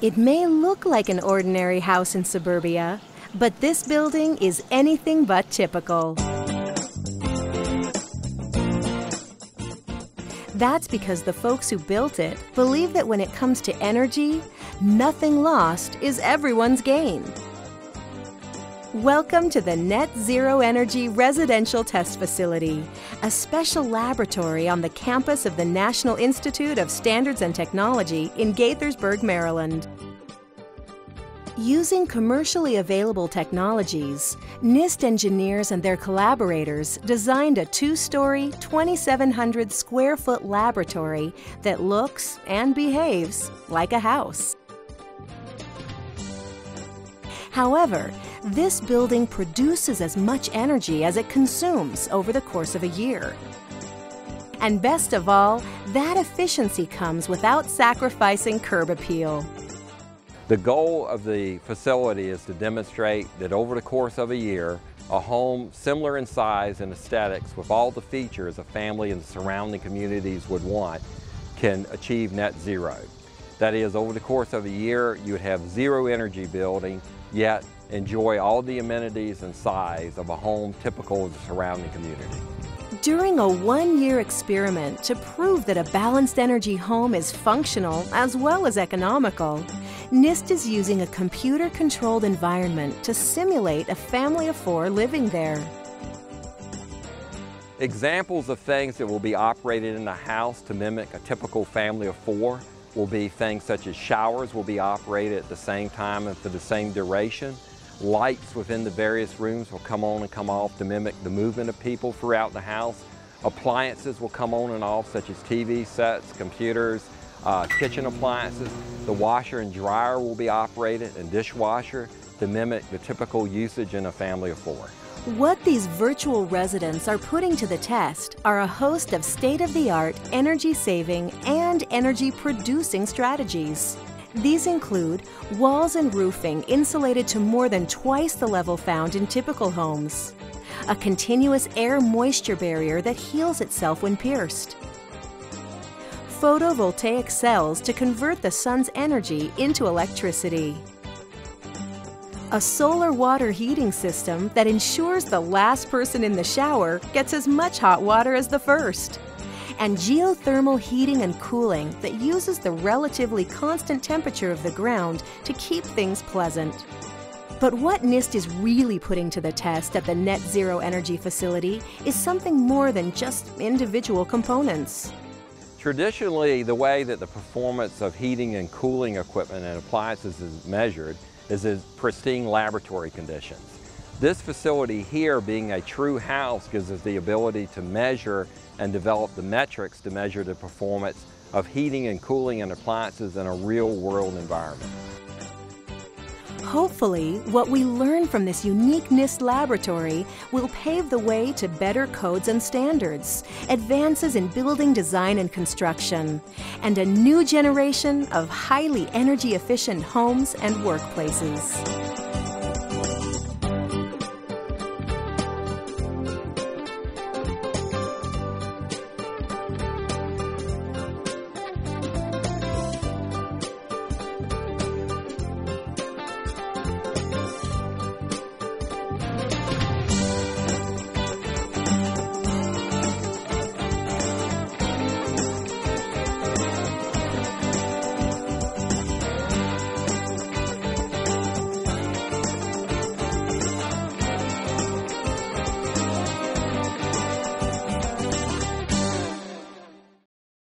It may look like an ordinary house in suburbia, but this building is anything but typical. That's because the folks who built it believe that when it comes to energy, nothing lost is everyone's gain. Welcome to the Net Zero Energy Residential Test Facility, a special laboratory on the campus of the National Institute of Standards and Technology in Gaithersburg, Maryland. Using commercially available technologies, NIST engineers and their collaborators designed a two-story, 2,700 square foot laboratory that looks and behaves like a house. However, this building produces as much energy as it consumes over the course of a year. And best of all, that efficiency comes without sacrificing curb appeal. The goal of the facility is to demonstrate that over the course of a year, a home similar in size and aesthetics with all the features a family and surrounding communities would want can achieve net zero. That is, over the course of a year, you would have zero energy building, yet enjoy all the amenities and size of a home typical of the surrounding community. During a one-year experiment to prove that a balanced energy home is functional as well as economical, NIST is using a computer-controlled environment to simulate a family of four living there. Examples of things that will be operated in a house to mimic a typical family of four will be things such as showers will be operated at the same time and for the same duration. Lights within the various rooms will come on and come off to mimic the movement of people throughout the house. Appliances will come on and off such as TV sets, computers, uh, kitchen appliances. The washer and dryer will be operated and dishwasher to mimic the typical usage in a family of four. What these virtual residents are putting to the test are a host of state-of-the-art energy-saving and energy-producing strategies. These include walls and roofing insulated to more than twice the level found in typical homes, a continuous air moisture barrier that heals itself when pierced, photovoltaic cells to convert the sun's energy into electricity, a solar water heating system that ensures the last person in the shower gets as much hot water as the first. And geothermal heating and cooling that uses the relatively constant temperature of the ground to keep things pleasant. But what NIST is really putting to the test at the Net Zero Energy Facility is something more than just individual components. Traditionally, the way that the performance of heating and cooling equipment and appliances is measured is in pristine laboratory conditions. This facility here, being a true house, gives us the ability to measure and develop the metrics to measure the performance of heating and cooling and appliances in a real world environment. Hopefully, what we learn from this unique NIST laboratory will pave the way to better codes and standards, advances in building design and construction, and a new generation of highly energy efficient homes and workplaces.